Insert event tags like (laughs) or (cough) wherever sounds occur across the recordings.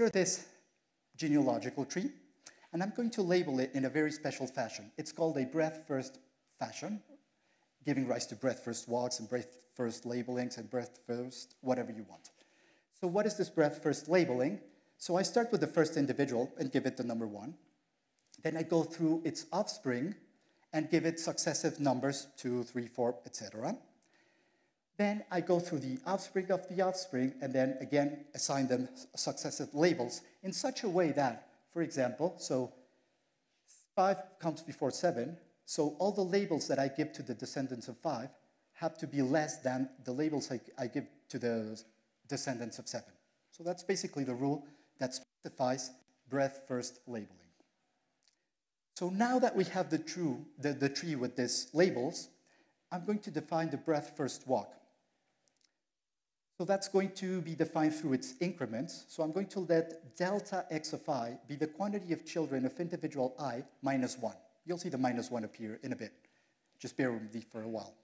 consider this genealogical tree, and I'm going to label it in a very special fashion. It's called a breadth first fashion, giving rise to breadth first walks and breadth first labelings and breadth first whatever you want. So what is this breadth first labeling? So I start with the first individual and give it the number one. Then I go through its offspring and give it successive numbers, two, three, four, etc. Then I go through the offspring of the offspring and then again assign them successive labels in such a way that, for example, so five comes before seven, so all the labels that I give to the descendants of five have to be less than the labels I, I give to the descendants of seven. So that's basically the rule that specifies breadth first labeling. So now that we have the, true, the, the tree with these labels, I'm going to define the breadth first walk. So that's going to be defined through its increments. So I'm going to let delta x of i be the quantity of children of individual i minus 1. You'll see the minus 1 appear in a bit. Just bear with me for a while.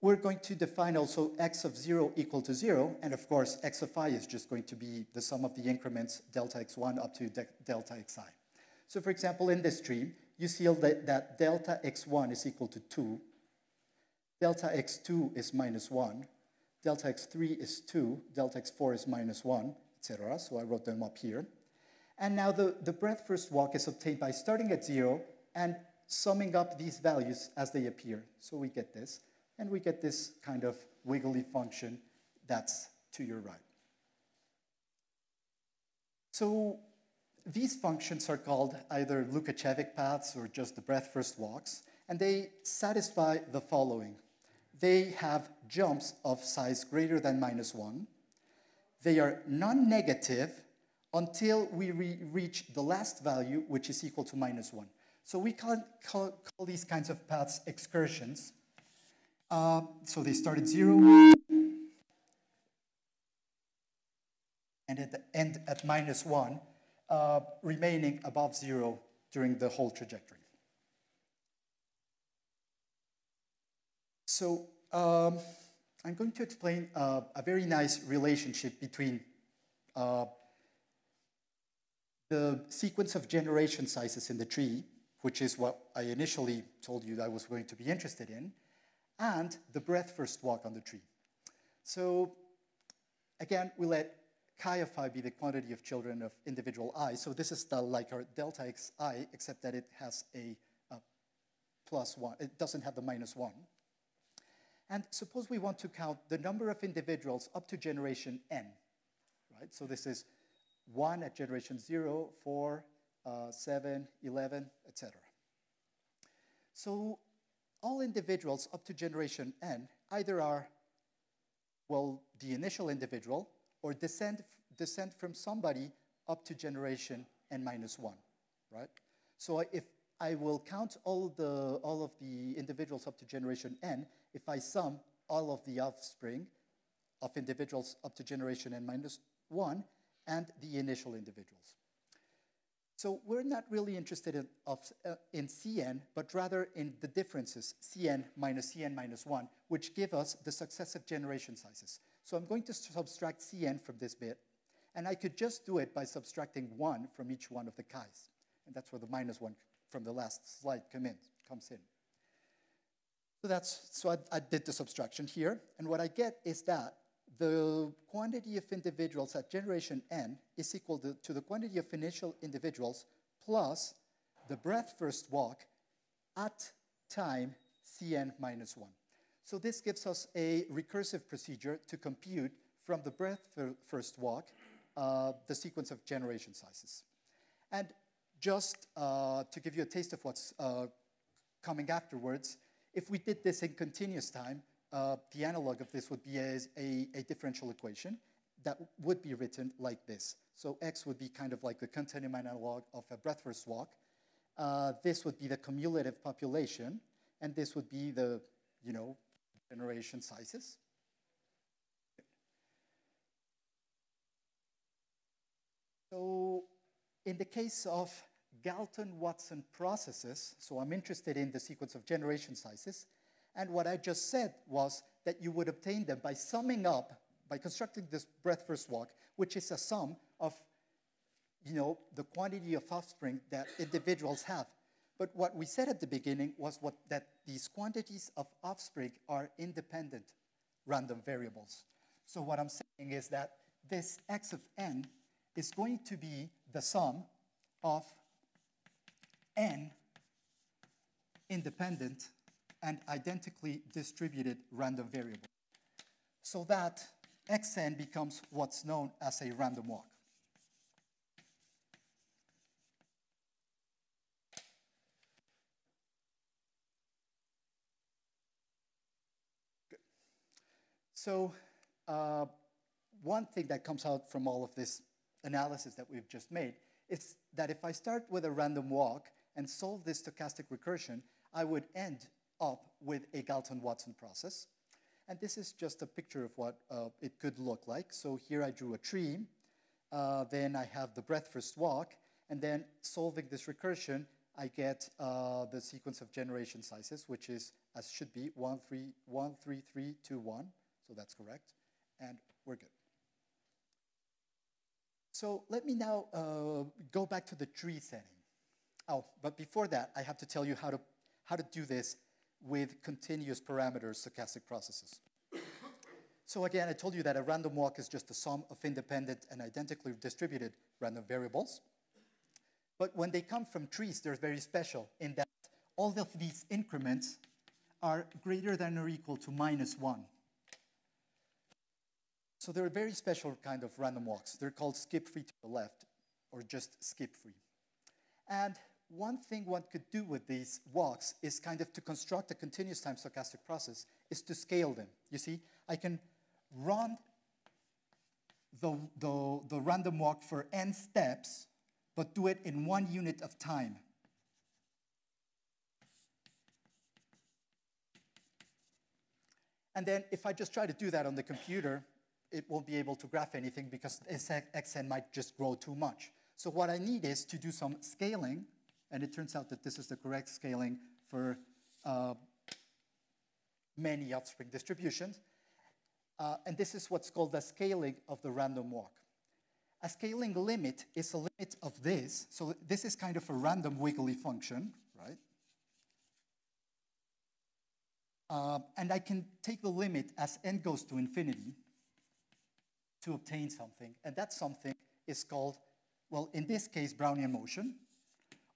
We're going to define also x of 0 equal to 0, and of course x of i is just going to be the sum of the increments delta x1 up to de delta xi. So for example, in this tree, you see that, that delta x1 is equal to 2, delta x2 is minus 1, delta x3 is 2, delta x4 is minus 1, etc. So I wrote them up here. And now the, the breadth first walk is obtained by starting at 0 and summing up these values as they appear. So we get this, and we get this kind of wiggly function that's to your right. So these functions are called either Łukasiewicz paths or just the breadth first walks, and they satisfy the following they have jumps of size greater than minus 1. They are non-negative until we re reach the last value, which is equal to minus 1. So we call, call, call these kinds of paths excursions. Uh, so they start at 0 and at the end at minus 1, uh, remaining above 0 during the whole trajectory. So um, I'm going to explain uh, a very nice relationship between uh, the sequence of generation sizes in the tree, which is what I initially told you I was going to be interested in, and the breadth first walk on the tree. So again, we let chi of i be the quantity of children of individual i. So this is the, like our delta xi, except that it has a, a plus one. It doesn't have the minus one. And suppose we want to count the number of individuals up to generation n, right? So this is 1 at generation 0, 4, uh, 7, 11, etc. So all individuals up to generation n either are, well, the initial individual or descend, descend from somebody up to generation n minus 1, right? So if I will count all, the, all of the individuals up to generation n, if I sum all of the offspring of individuals up to generation n minus 1 and the initial individuals. So we're not really interested in, of, uh, in Cn, but rather in the differences, Cn minus Cn minus 1, which give us the successive generation sizes. So I'm going to subtract Cn from this bit, and I could just do it by subtracting 1 from each one of the chi's. And that's where the minus 1 from the last slide come in, comes in. So that's, so I, I did the subtraction here, and what I get is that the quantity of individuals at generation n is equal to, to the quantity of initial individuals plus the breadth first walk at time cn minus 1. So this gives us a recursive procedure to compute from the breadth first walk uh, the sequence of generation sizes. And just uh, to give you a taste of what's uh, coming afterwards, if we did this in continuous time, uh, the analog of this would be a, a, a, differential equation that would be written like this. So x would be kind of like the continuum analog of a breadth first walk. Uh, this would be the cumulative population, and this would be the, you know, generation sizes. So in the case of Galton-Watson processes, so I'm interested in the sequence of generation sizes, and what I just said was that you would obtain them by summing up, by constructing this breadth first walk, which is a sum of you know, the quantity of offspring that individuals have. But what we said at the beginning was what, that these quantities of offspring are independent random variables. So what I'm saying is that this x of n is going to be the sum of n independent and identically distributed random variables. So that xn becomes what's known as a random walk. So uh, one thing that comes out from all of this analysis that we've just made is that if I start with a random walk and solve this stochastic recursion, I would end up with a Galton-Watson process. And this is just a picture of what uh, it could look like. So here I drew a tree. Uh, then I have the breadth first walk. And then solving this recursion, I get uh, the sequence of generation sizes, which is, as should be, 1, 3, 1, 3, 3, 2, 1. So that's correct. And we're good. So let me now uh, go back to the tree setting. Oh, but before that, I have to tell you how to, how to do this with continuous parameters stochastic processes. so again, I told you that a random walk is just the sum of independent and identically distributed random variables. But when they come from trees, they're very special in that all of these increments are greater than or equal to minus one. So they're a very special kind of random walks. They're called skip-free to the left, or just skip-free. And one thing one could do with these walks is kind of to construct a continuous time stochastic process is to scale them. You see, I can run the, the, the random walk for n steps, but do it in one unit of time. And then if I just try to do that on the computer, it won't be able to graph anything because xn might just grow too much. So what I need is to do some scaling, and it turns out that this is the correct scaling for uh, many offspring distributions. Uh, and this is what's called the scaling of the random walk. A scaling limit is a limit of this. So this is kind of a random wiggly function, right? Uh, and I can take the limit as n goes to infinity to obtain something. And that something is called, well, in this case, Brownian motion,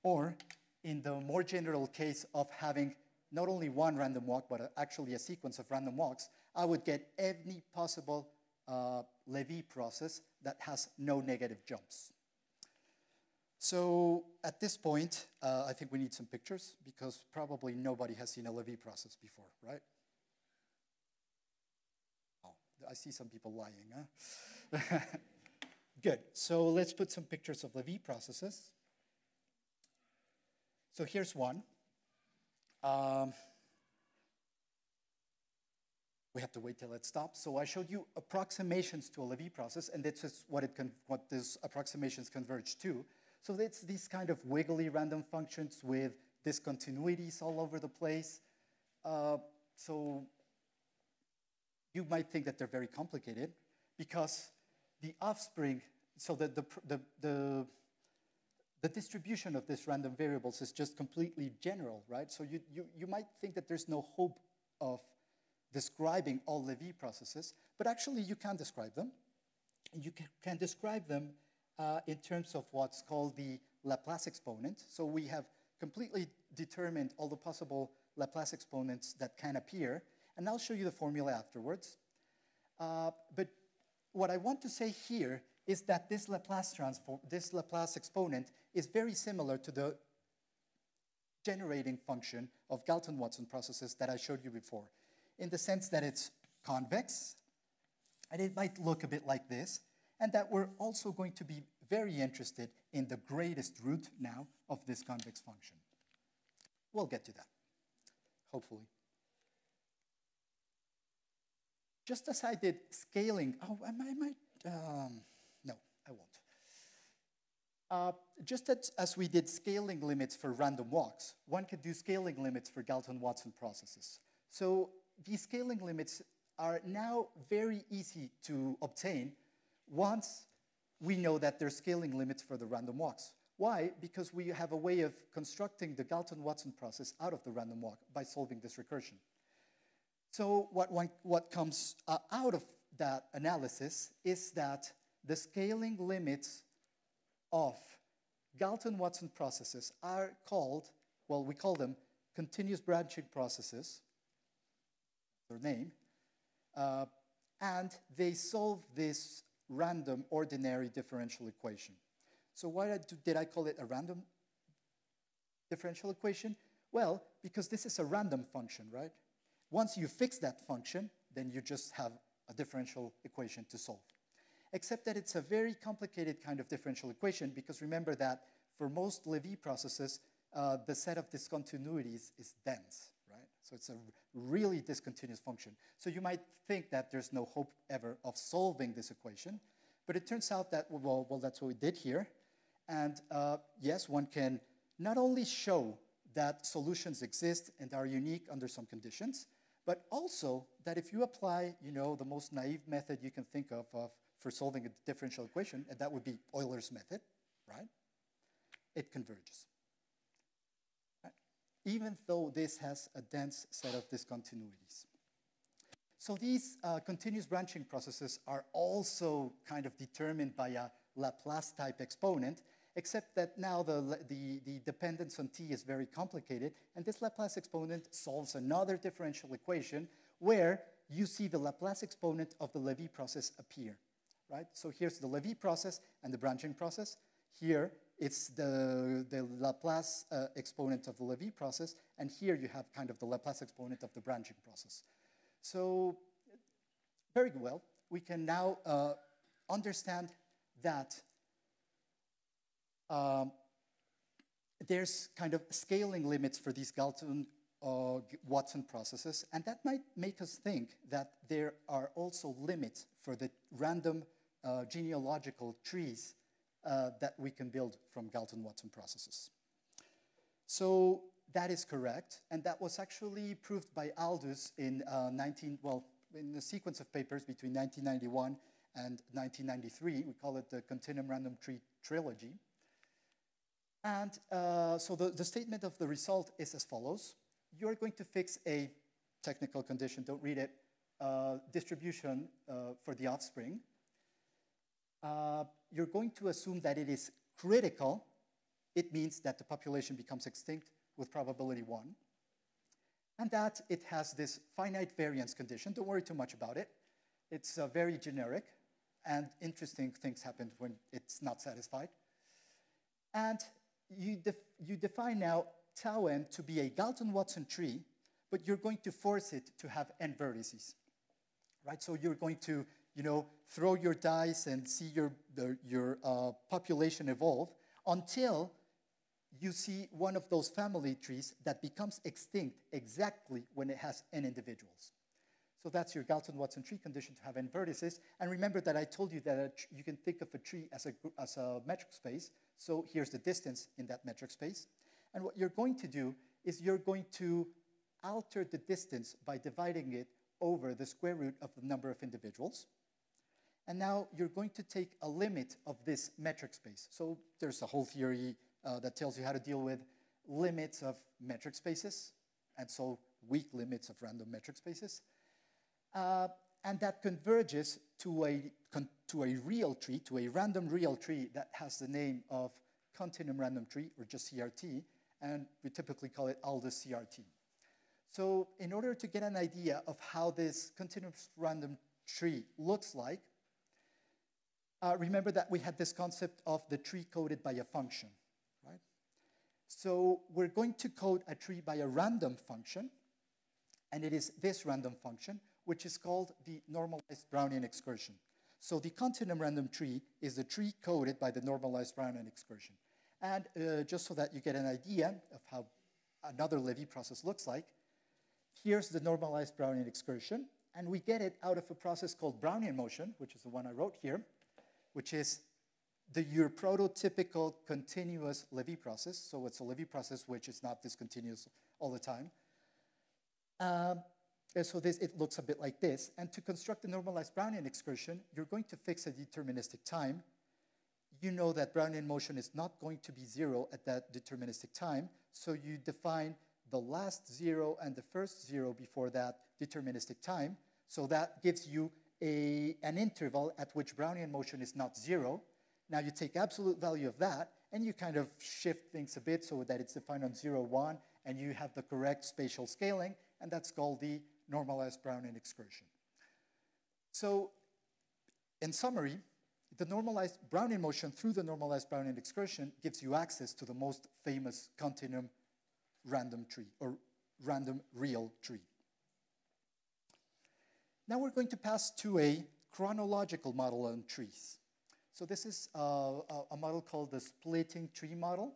or in the more general case of having not only one random walk, but actually a sequence of random walks, I would get any possible uh, Levy process that has no negative jumps. So at this point, uh, I think we need some pictures because probably nobody has seen a Levy process before, right? Oh, I see some people lying, huh? (laughs) Good, so let's put some pictures of Levy processes. So here's one. Um, we have to wait till it stops. So I showed you approximations to a Levy process, and this is what, it what these approximations converge to. So it's these kind of wiggly random functions with discontinuities all over the place. Uh, so you might think that they're very complicated because the offspring, so the, the, the, the, the distribution of these random variables is just completely general, right? So you, you, you might think that there's no hope of describing all Levy processes, but actually you can describe them. You can, can describe them uh, in terms of what's called the Laplace exponent. So we have completely determined all the possible Laplace exponents that can appear, and I'll show you the formula afterwards. Uh, but what I want to say here is that this Laplace transform, this Laplace exponent is very similar to the generating function of Galton-Watson processes that I showed you before, in the sense that it's convex, and it might look a bit like this, and that we're also going to be very interested in the greatest root now of this convex function. We'll get to that, hopefully. Just as I did scaling, oh, I might, um, I won't. Uh, just as, as, we did scaling limits for random walks, one could do scaling limits for Galton-Watson processes. So these scaling limits are now very easy to obtain once we know that there's scaling limits for the random walks. Why? Because we have a way of constructing the Galton-Watson process out of the random walk by solving this recursion. So what, what comes uh, out of that analysis is that the scaling limits of Galton-Watson processes are called, well, we call them continuous branching processes, their name, uh, and they solve this random ordinary differential equation. So why did I call it a random differential equation? Well, because this is a random function, right? Once you fix that function, then you just have a differential equation to solve. Except that it's a very complicated kind of differential equation because remember that for most Lévy processes, uh, the set of discontinuities is dense, right? So it's a really discontinuous function. So you might think that there's no hope ever of solving this equation, but it turns out that, well, well that's what we did here. And uh, yes, one can not only show that solutions exist and are unique under some conditions, but also that if you apply, you know, the most naive method you can think of, of for solving a differential equation, and that would be Euler's method, right? It converges. Right? Even though this has a dense set of discontinuities. So these uh, continuous branching processes are also kind of determined by a Laplace type exponent, except that now the, the, the, dependence on t is very complicated, and this Laplace exponent solves another differential equation where you see the Laplace exponent of the Lévy process appear, right? So here's the Lévy process and the branching process. Here, it's the, the Laplace uh, exponent of the Lévy process, and here you have kind of the Laplace exponent of the branching process. So very well, we can now uh, understand that um, there's kind of scaling limits for these Galton uh, Watson processes, and that might make us think that there are also limits for the random uh, genealogical trees uh, that we can build from Galton-Watson processes. So that is correct, and that was actually proved by Aldous in uh, 19, well, in a sequence of papers between 1991 and 1993. We call it the Continuum Random Tree Trilogy. And uh, so the, the statement of the result is as follows. You're going to fix a technical condition, don't read it, uh, distribution uh, for the offspring. Uh, you're going to assume that it is critical. It means that the population becomes extinct with probability one. And that it has this finite variance condition. Don't worry too much about it. It's uh, very generic, and interesting things happen when it's not satisfied. And you, def you define now tau m to be a Galton-Watson tree, but you're going to force it to have n vertices, right? So you're going to, you know, throw your dice and see your, the, your uh, population evolve until you see one of those family trees that becomes extinct exactly when it has n individuals. So that's your Galton-Watson tree condition to have n vertices. And remember that I told you that you can think of a tree as a, as a metric space. So here's the distance in that metric space. And what you're going to do is you're going to alter the distance by dividing it over the square root of the number of individuals. And now you're going to take a limit of this metric space. So there's a whole theory uh, that tells you how to deal with limits of metric spaces, and so weak limits of random metric spaces. Uh, and that converges to a, con to a real tree, to a random real tree that has the name of continuum random tree, or just CRT, and we typically call it Aldous CRT. So in order to get an idea of how this continuous random tree looks like, uh, remember that we had this concept of the tree coded by a function, right? So we're going to code a tree by a random function, and it is this random function, which is called the normalized Brownian excursion. So the continuum random tree is the tree coded by the normalized Brownian excursion. And uh, just so that you get an idea of how another Lévy process looks like, here's the normalized Brownian excursion, and we get it out of a process called Brownian motion, which is the one I wrote here, which is the, your prototypical continuous Lévy process. So it's a Lévy process which is not discontinuous all the time. Um, and so this, it looks a bit like this. And to construct the normalized Brownian excursion, you're going to fix a deterministic time. you know that Brownian motion is not going to be zero at that deterministic time, so you define the last zero and the first zero before that deterministic time. So that gives you a, an interval at which Brownian motion is not zero. Now you take absolute value of that, and you kind of shift things a bit so that it's defined on 0, 1, and you have the correct spatial scaling, and that's called the normalized Brownian excursion. So in summary, the normalized Brownian motion through the normalized Brownian excursion gives you access to the most famous continuum random tree, or random real tree. Now we're going to pass to a chronological model on trees. So this is uh, a model called the splitting tree model.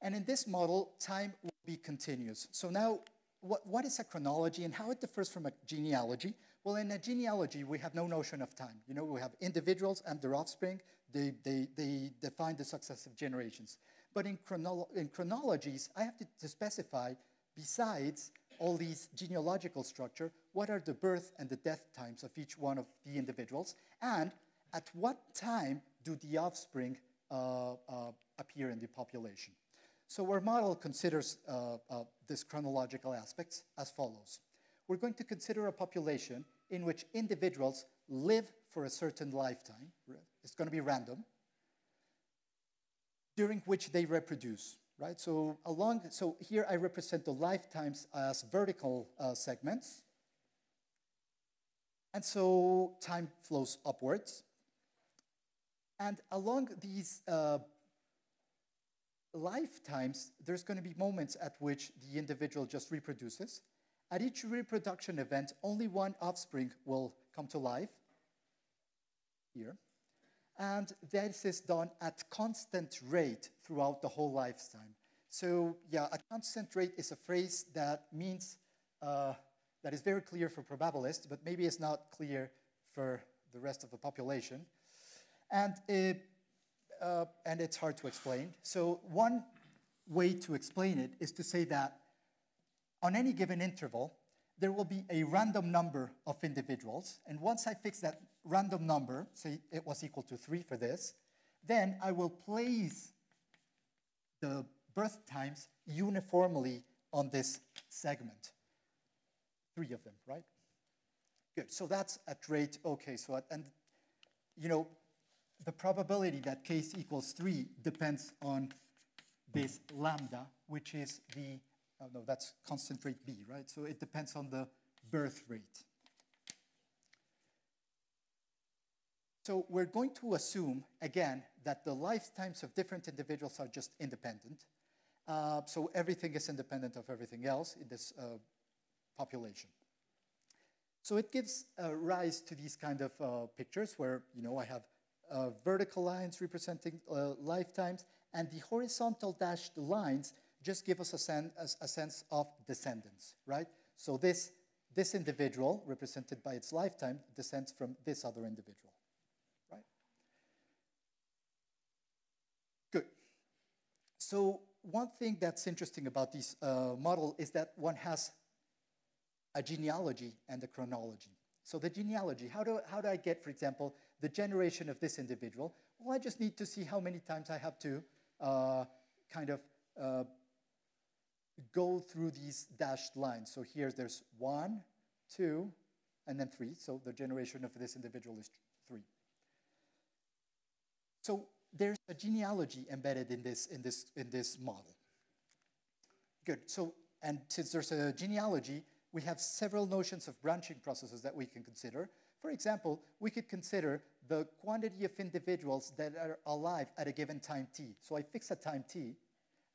And in this model, time will be continuous. So now, what, what is a chronology and how it differs from a genealogy? Well, in a genealogy, we have no notion of time. You know, we have individuals and their offspring. They, they, they define the successive generations. But in, chronolo in chronologies, I have to, to specify, besides all these genealogical structure, what are the birth and the death times of each one of the individuals, and at what time do the offspring uh, uh, appear in the population. So our model considers uh, uh this chronological aspects as follows. We're going to consider a population in which individuals live for a certain lifetime. It's going to be random during which they reproduce, right? So along, so here I represent the lifetimes as vertical uh, segments. And so time flows upwards. And along these uh, lifetimes, there's going to be moments at which the individual just reproduces. At each reproduction event, only one offspring will come to life, here and this is done at constant rate throughout the whole lifetime. So yeah, a constant rate is a phrase that means, uh, that is very clear for probabilists, but maybe it's not clear for the rest of the population. And, it, uh, and it's hard to explain. So one way to explain it is to say that on any given interval, there will be a random number of individuals. And once I fix that random number, say it was equal to 3 for this, then I will place the birth times uniformly on this segment. Three of them, right? Good, so that's at rate, okay, so at, and you know, the probability that case equals 3 depends on this lambda, which is the oh no, that's constant rate b, right? So it depends on the birth rate. So we're going to assume, again, that the lifetimes of different individuals are just independent. Uh, so everything is independent of everything else in this uh, population. So it gives uh, rise to these kind of uh, pictures where, you know, I have uh, vertical lines representing uh, lifetimes, and the horizontal dashed lines just give us a, sen a, sense of descendants, right? So this, this individual, represented by its lifetime, descends from this other individual, right? Good. So one thing that's interesting about this uh, model is that one has a genealogy and a chronology. So the genealogy, how do, how do I get, for example, the generation of this individual? Well, I just need to see how many times I have to uh, kind of uh, go through these dashed lines. So here there's one, two, and then three. So the generation of this individual is three. So there's a genealogy embedded in this, in this, in this model. Good. So, and since there's a genealogy, we have several notions of branching processes that we can consider. For example, we could consider the quantity of individuals that are alive at a given time t. So I fix a time t,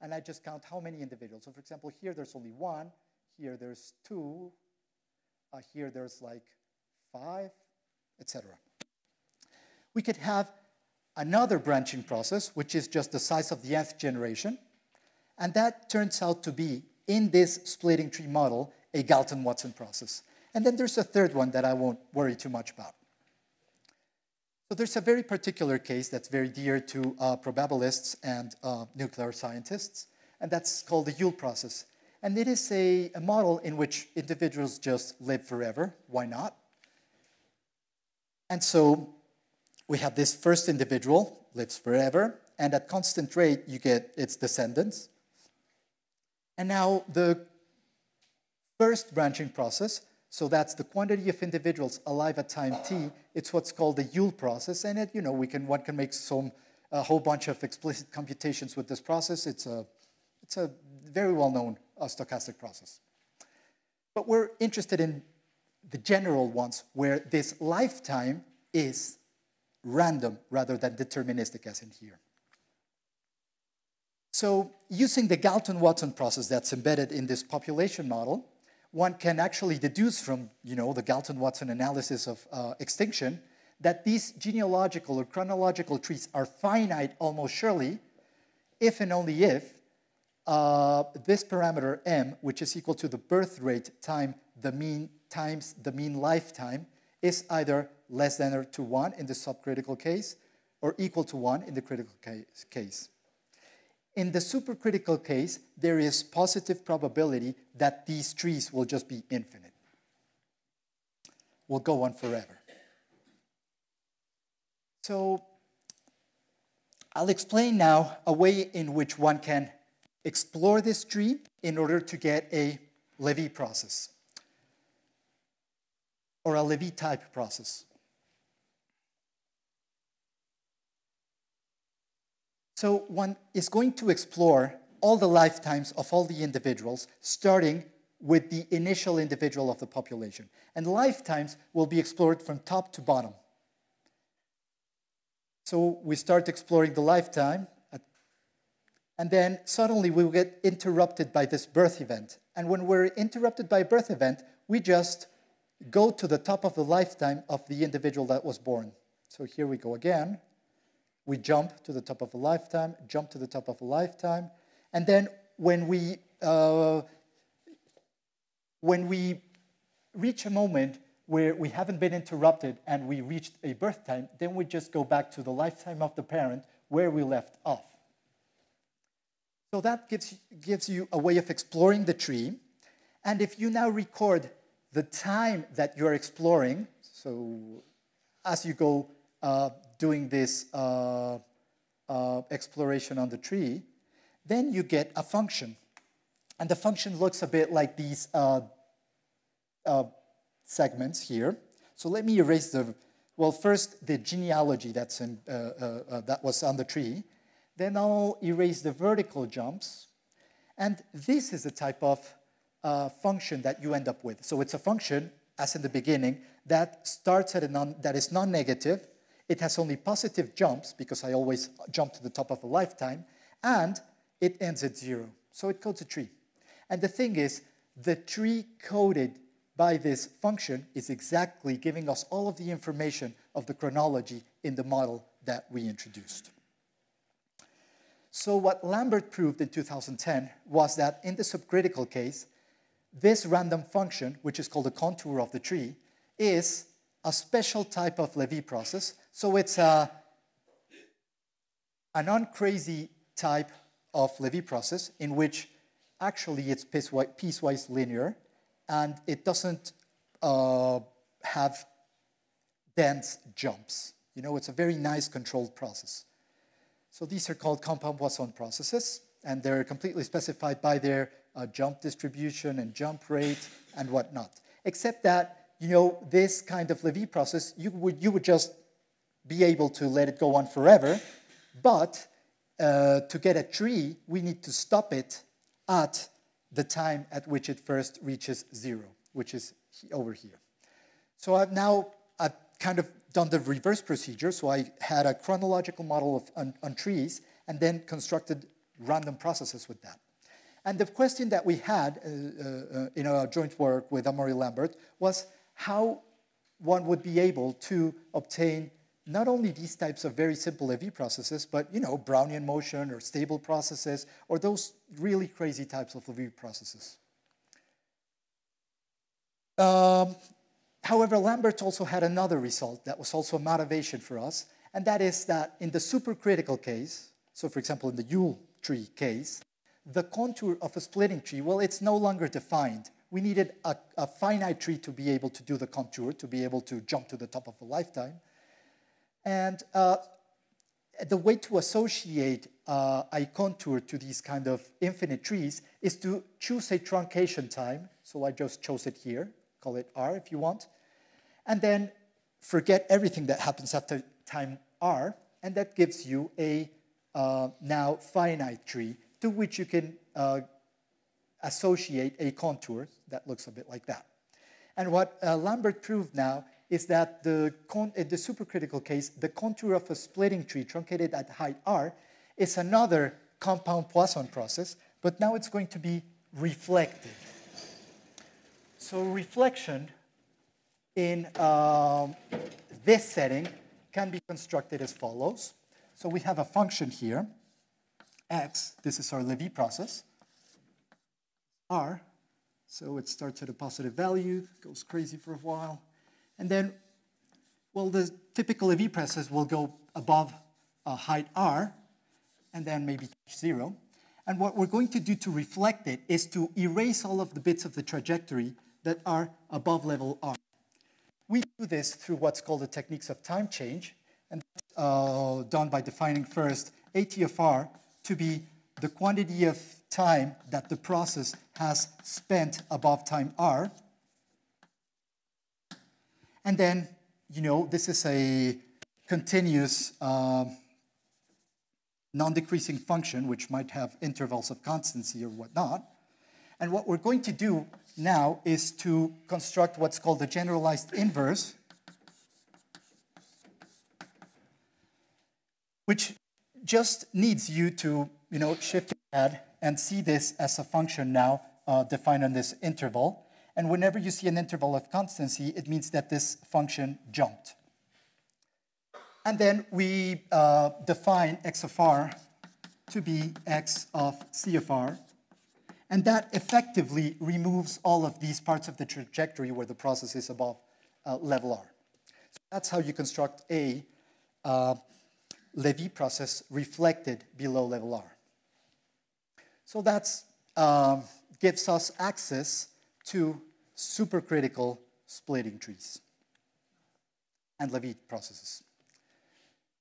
and I just count how many individuals. So for example, here there's only one, here there's two, uh, here there's like five, etc. We could have another branching process, which is just the size of the nth generation, and that turns out to be, in this splitting tree model, a Galton-Watson process. And then there's a third one that I won't worry too much about. So there's a very particular case that's very dear to uh, probabilists and uh, nuclear scientists, and that's called the Yule process. And it is a, a model in which individuals just live forever. Why not? And so we have this first individual, lives forever, and at constant rate, you get its descendants. And now the first branching process, so that's the quantity of individuals alive at time t, it's what's called the Yule process, and it, you know, we can, one can make some, a whole bunch of explicit computations with this process. It's a, it's a very well-known uh, stochastic process. But we're interested in the general ones where this lifetime is random rather than deterministic as in here. So using the Galton-Watson process that's embedded in this population model, one can actually deduce from you know, the Galton-Watson analysis of uh, extinction that these genealogical or chronological trees are finite almost surely if and only if uh, this parameter m, which is equal to the birth rate time the mean times the mean lifetime, is either less than or to 1 in the subcritical case or equal to 1 in the critical case. In the supercritical case, there is positive probability that these trees will just be infinite. Will go on forever. So I'll explain now a way in which one can explore this tree in order to get a Levy process or a Levy type process. So one is going to explore all the lifetimes of all the individuals, starting with the initial individual of the population. And lifetimes will be explored from top to bottom. So we start exploring the lifetime, and then suddenly we will get interrupted by this birth event. And when we're interrupted by a birth event, we just go to the top of the lifetime of the individual that was born. So here we go again we jump to the top of a lifetime, jump to the top of a lifetime, and then when we uh, when we reach a moment where we haven't been interrupted and we reached a birth time, then we just go back to the lifetime of the parent where we left off. So that gives, gives you a way of exploring the tree. And if you now record the time that you're exploring, so as you go uh, doing this uh, uh, exploration on the tree, then you get a function. And the function looks a bit like these uh, uh, segments here. So let me erase the, well, first the genealogy that's in, uh, uh, that was on the tree. Then I'll erase the vertical jumps. And this is the type of function that you end up with. So it's a function, as in the beginning, that starts at a non, that is non-negative, it has only positive jumps because I always jump to the top of a lifetime, and it ends at zero. So it codes a tree. And the thing is, the tree coded by this function is exactly giving us all of the information of the chronology in the model that we introduced. So what Lambert proved in 2010 was that in the subcritical case, this random function, which is called the contour of the tree, is a special type of Levy process. So it's a, a non-crazy type of Levy process in which actually it's piecewise linear and it doesn't uh, have dense jumps. You know, it's a very nice controlled process. So these are called compound Poisson processes, and they're completely specified by their uh, jump distribution and jump rate and whatnot. Except that you know, this kind of Levy process, you would, you would just be able to let it go on forever. But uh, to get a tree, we need to stop it at the time at which it first reaches zero, which is over here. So I've now I've kind of done the reverse procedure. So I had a chronological model of, on, on trees and then constructed random processes with that. And the question that we had uh, uh, in our joint work with Amaury Lambert was how one would be able to obtain not only these types of very simple Levy processes, but you know, Brownian motion or stable processes, or those really crazy types of Levy processes. Um, however, Lambert also had another result that was also a motivation for us, and that is that in the supercritical case, so for example, in the Yule tree case, the contour of a splitting tree, well, it's no longer defined we needed a, a, finite tree to be able to do the contour, to be able to jump to the top of a lifetime. And uh, the way to associate uh, a contour to these kind of infinite trees is to choose a truncation time. So I just chose it here, call it r if you want. And then forget everything that happens after time r, and that gives you a uh, now finite tree to which you can uh, associate a contour that looks a bit like that. And what uh, Lambert proved now is that the in the supercritical case, the contour of a splitting tree truncated at height r is another compound Poisson process, but now it's going to be reflected. So reflection in um, this setting can be constructed as follows. So we have a function here, x, this is our Levy process, r, so it starts at a positive value, goes crazy for a while, and then, well, the typical Levy process will go above a height r, and then maybe zero. And what we're going to do to reflect it is to erase all of the bits of the trajectory that are above level r. We do this through what's called the techniques of time change, and uh, done by defining first AT of r to be the quantity of time that the process has spent above time r. And then, you know, this is a continuous uh, non-decreasing function, which might have intervals of constancy or whatnot. And what we're going to do now is to construct what's called the generalized inverse, which just needs you to you know, shift ahead and see this as a function now uh, defined on this interval. And whenever you see an interval of constancy, it means that this function jumped. And then we uh, define x of r to be x of c of r and that effectively removes all of these parts of the trajectory where the process is above uh, level R. So that's how you construct a uh, Levy process reflected below level R. So that um, gives us access to supercritical splitting trees and Levy processes.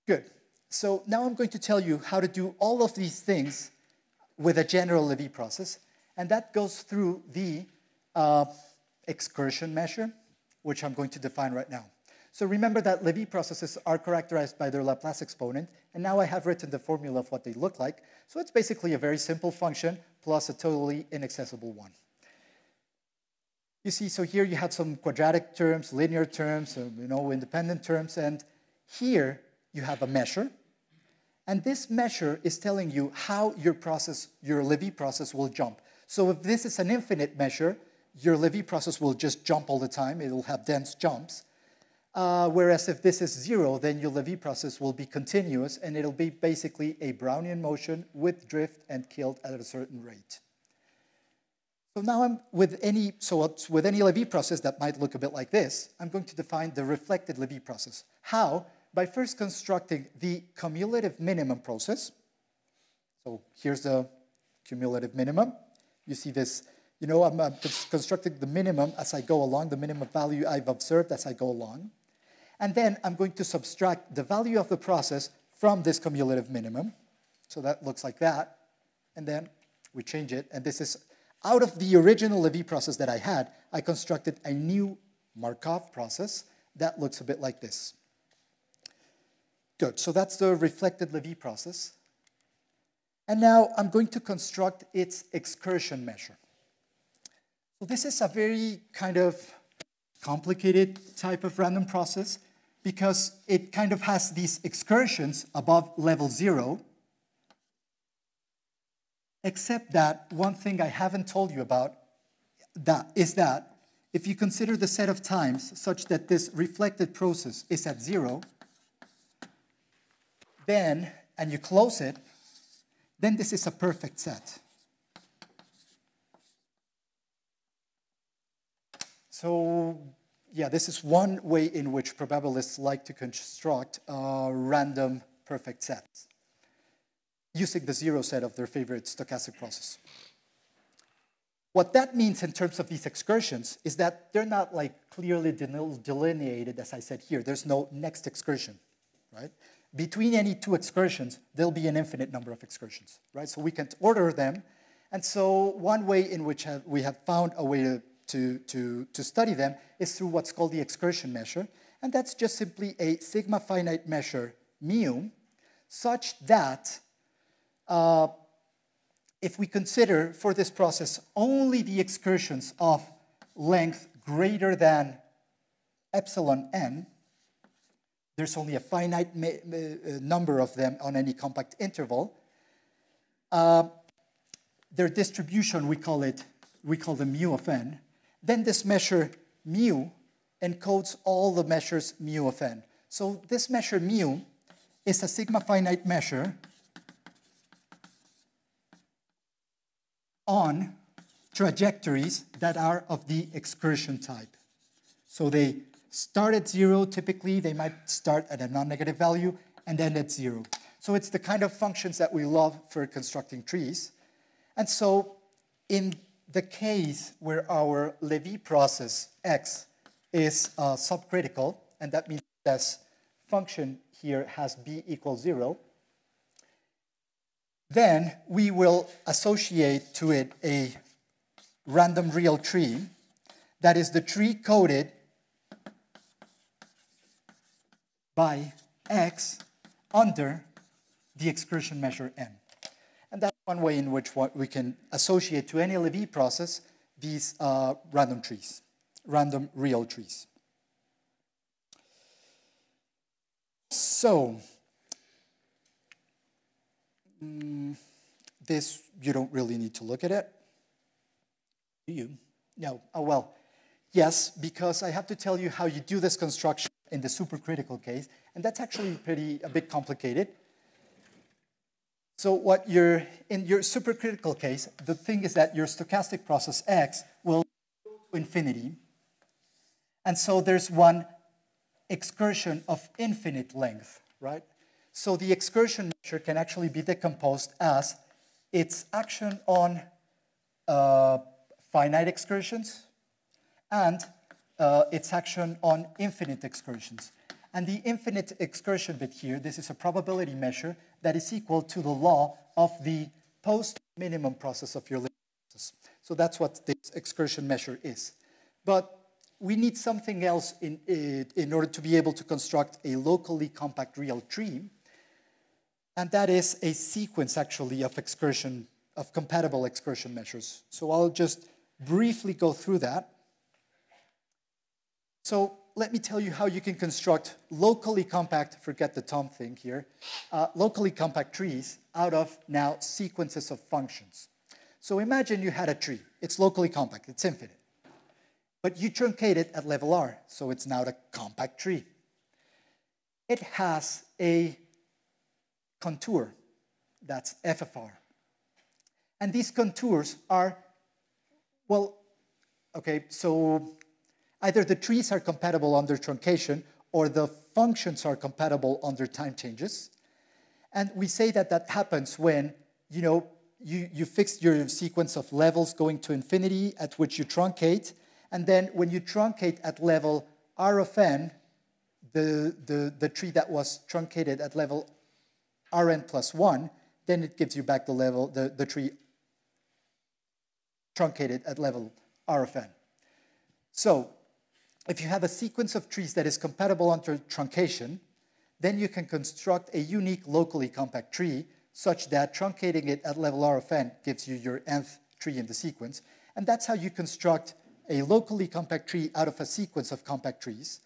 Good. So now I'm going to tell you how to do all of these things with a general Levy process and that goes through the uh, excursion measure, which I'm going to define right now. So remember that Levy processes are characterized by their Laplace exponent, and now I have written the formula of what they look like. So it's basically a very simple function plus a totally inaccessible one. You see, so here you have some quadratic terms, linear terms, you know, independent terms, and here you have a measure, and this measure is telling you how your process, your Levy process will jump. So if this is an infinite measure, your Levy process will just jump all the time. It will have dense jumps. Uh, whereas if this is zero, then your Levy process will be continuous, and it'll be basically a Brownian motion with drift and killed at a certain rate. So now I'm with any, so with any Levy process that might look a bit like this, I'm going to define the reflected Levy process. How? By first constructing the cumulative minimum process. So here's the cumulative minimum. You see this, you know, I'm, I'm constructing the minimum as I go along, the minimum value I've observed as I go along. And then I'm going to subtract the value of the process from this cumulative minimum. So that looks like that. And then we change it. And this is out of the original Levy process that I had, I constructed a new Markov process that looks a bit like this. Good, so that's the reflected Levy process. And now I'm going to construct its excursion measure. So this is a very kind of complicated type of random process because it kind of has these excursions above level zero, except that one thing I haven't told you about that is that if you consider the set of times such that this reflected process is at zero, then, and you close it, then this is a perfect set. So yeah, this is one way in which probabilists like to construct uh, random perfect sets using the zero set of their favorite stochastic process. What that means in terms of these excursions is that they're not like clearly delineated, as I said here. There's no next excursion, right? Between any two excursions, there'll be an infinite number of excursions, right? So we can order them. And so one way in which have, we have found a way to, to, to, to study them is through what's called the excursion measure. And that's just simply a sigma finite measure mu such that uh, if we consider for this process only the excursions of length greater than epsilon n, there's only a finite uh, number of them on any compact interval. Uh, their distribution, we call it, we call them mu of n. Then this measure mu encodes all the measures mu of n. So this measure mu is a sigma finite measure on trajectories that are of the excursion type. So they start at zero, typically they might start at a non-negative value and end at zero. So it's the kind of functions that we love for constructing trees. And so in the case where our Lévy process x is uh, subcritical, and that means this function here has b equals zero, then we will associate to it a random real tree that is the tree coded by x under the excursion measure n. And that's one way in which we can associate to any Lévy process these uh, random trees, random real trees. So, mm, this, you don't really need to look at it. Do you? No. Oh, well, yes, because I have to tell you how you do this construction in the supercritical case, and that's actually pretty a bit complicated. So what you're, in your supercritical case, the thing is that your stochastic process x will go to infinity, and so there's one excursion of infinite length, right? So the excursion measure can actually be decomposed as its action on uh, finite excursions and uh, its action on infinite excursions. And the infinite excursion bit here, this is a probability measure that is equal to the law of the post-minimum process of your process. So that's what this excursion measure is. But we need something else in, in order to be able to construct a locally compact real tree. And that is a sequence, actually, of excursion, of compatible excursion measures. So I'll just briefly go through that. So let me tell you how you can construct locally compact, forget the Tom thing here, uh, locally compact trees out of now sequences of functions. So imagine you had a tree. It's locally compact, it's infinite. But you truncate it at level R, so it's now a compact tree. It has a contour, that's FFR. And these contours are, well, okay, so Either the trees are compatible under truncation or the functions are compatible under time changes. And we say that that happens when, you know, you, you fix your sequence of levels going to infinity at which you truncate. And then when you truncate at level R of n, the, the, the tree that was truncated at level Rn plus 1, then it gives you back the level, the, the tree truncated at level R of n. So if you have a sequence of trees that is compatible under truncation, then you can construct a unique locally compact tree such that truncating it at level R of n gives you your nth tree in the sequence. And that's how you construct a locally compact tree out of a sequence of compact trees.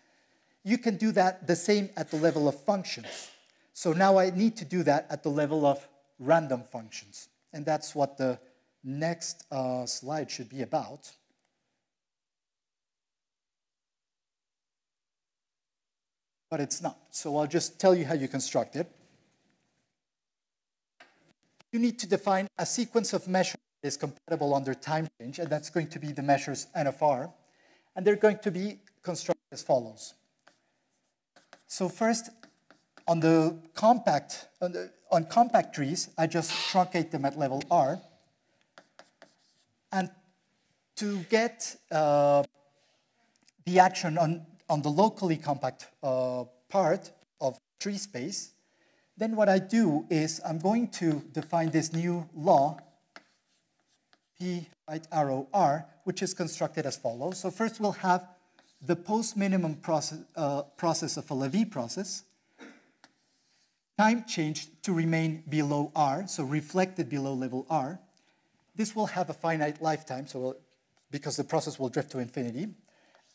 You can do that the same at the level of functions. So now I need to do that at the level of random functions. And that's what the next uh, slide should be about. but it's not. So I'll just tell you how you construct it. You need to define a sequence of measures that is compatible under time change, and that's going to be the measures n of r. And they're going to be constructed as follows. So first, on the compact, on, the, on compact trees, I just truncate them at level r. And to get uh, the action on on the locally compact uh, part of tree space, then what I do is I'm going to define this new law, P right arrow R, which is constructed as follows. So first we'll have the post-minimum process, uh, process of a Lévy process, time changed to remain below R, so reflected below level R. This will have a finite lifetime, so because the process will drift to infinity.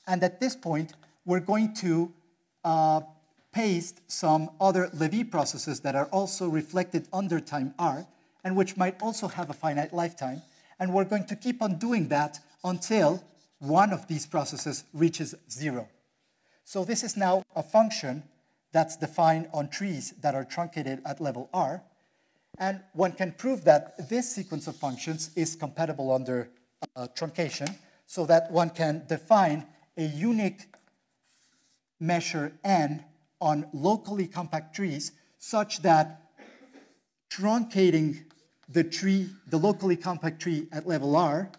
And at this point, we're going to uh, paste some other Lévy processes that are also reflected under time R, and which might also have a finite lifetime. And we're going to keep on doing that until one of these processes reaches zero. So this is now a function that's defined on trees that are truncated at level R. And one can prove that this sequence of functions is compatible under uh, truncation so that one can define a unique measure n on locally compact trees such that truncating the tree, the locally compact tree at level R,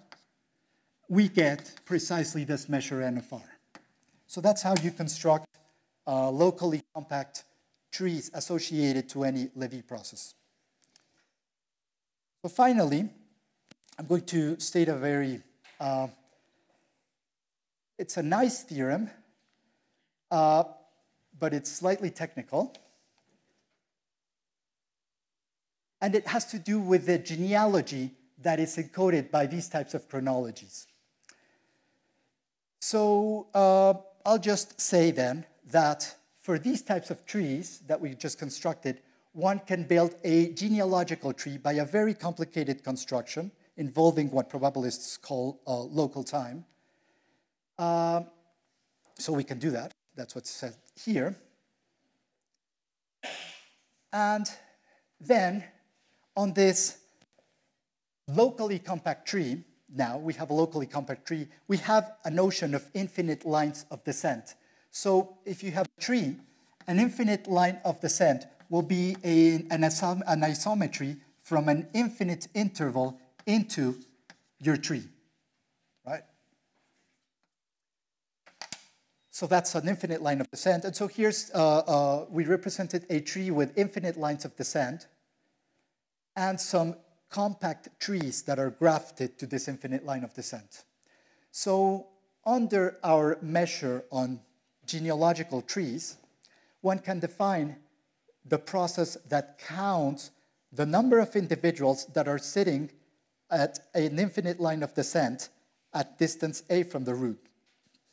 we get precisely this measure n of R. So that's how you construct uh, locally compact trees associated to any Lévy process. So finally, I'm going to state a very, uh, it's a nice theorem, uh, but it's slightly technical. And it has to do with the genealogy that is encoded by these types of chronologies. So uh, I'll just say then that for these types of trees that we just constructed, one can build a genealogical tree by a very complicated construction involving what probabilists call uh, local time. Uh, so we can do that. That's what's said here. And then on this locally compact tree, now we have a locally compact tree, we have a notion of infinite lines of descent. So if you have a tree, an infinite line of descent will be a, an, isom an isometry from an infinite interval into your tree, right? So that's an infinite line of descent. And so here's, uh, uh, we represented a tree with infinite lines of descent and some compact trees that are grafted to this infinite line of descent. So under our measure on genealogical trees, one can define the process that counts the number of individuals that are sitting at an infinite line of descent at distance a from the root.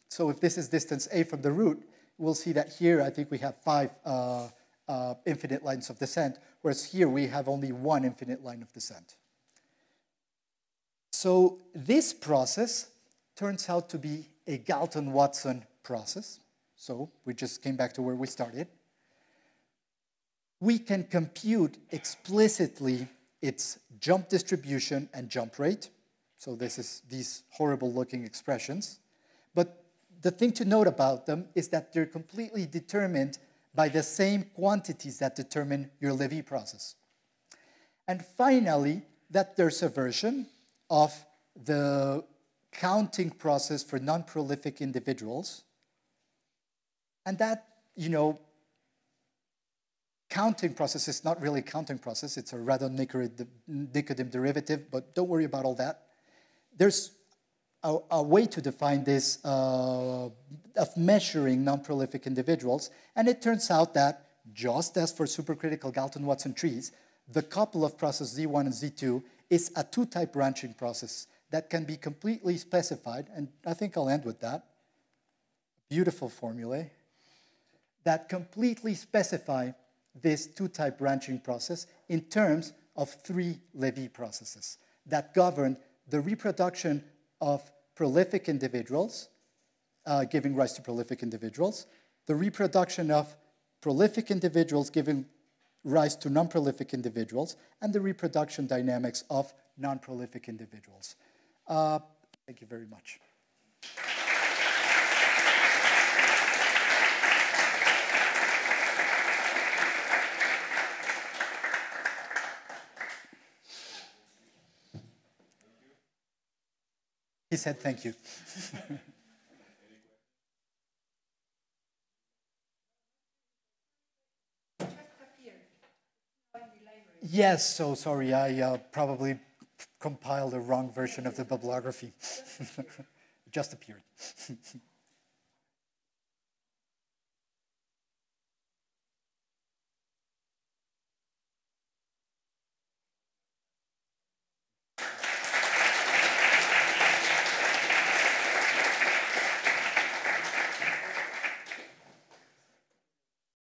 So if this is distance a from the root, we'll see that here I think we have five uh, uh, infinite lines of descent, whereas here we have only one infinite line of descent. So this process turns out to be a Galton-Watson process. So we just came back to where we started. We can compute explicitly its jump distribution and jump rate. So this is these horrible looking expressions. But the thing to note about them is that they're completely determined by the same quantities that determine your Lévy process. And finally, that there's a version of the counting process for non-prolific individuals and that, you know, counting process is not really a counting process. It's a Radon-Nikodym derivative, but don't worry about all that. There's a, a way to define this uh, of measuring non-prolific individuals, and it turns out that just as for supercritical Galton-Watson trees, the couple of process Z1 and Z2 is a two-type branching process that can be completely specified, and I think I'll end with that. Beautiful formulae that completely specify this two-type branching process in terms of three Lévy processes that govern the reproduction of prolific individuals, uh, giving rise to prolific individuals, the reproduction of prolific individuals giving rise to non-prolific individuals, and the reproduction dynamics of non-prolific individuals. Uh, thank you very much. He said, Thank you. yes, so sorry, I uh, probably compiled a wrong version of the bibliography. (laughs) it just appeared. (laughs)